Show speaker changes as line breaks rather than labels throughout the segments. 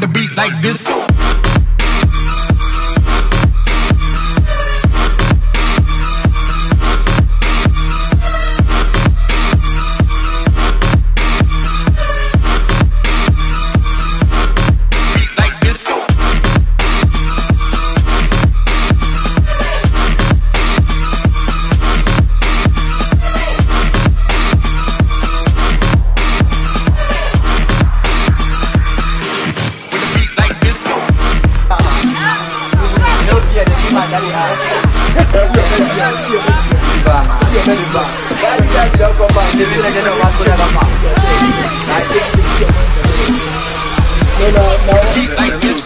with a beat like this. Beat like this.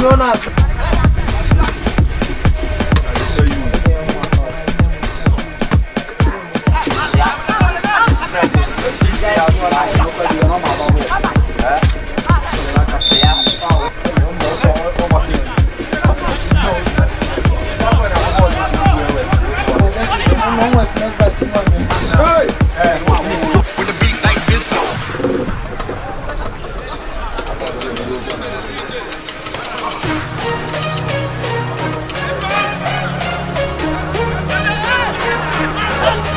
With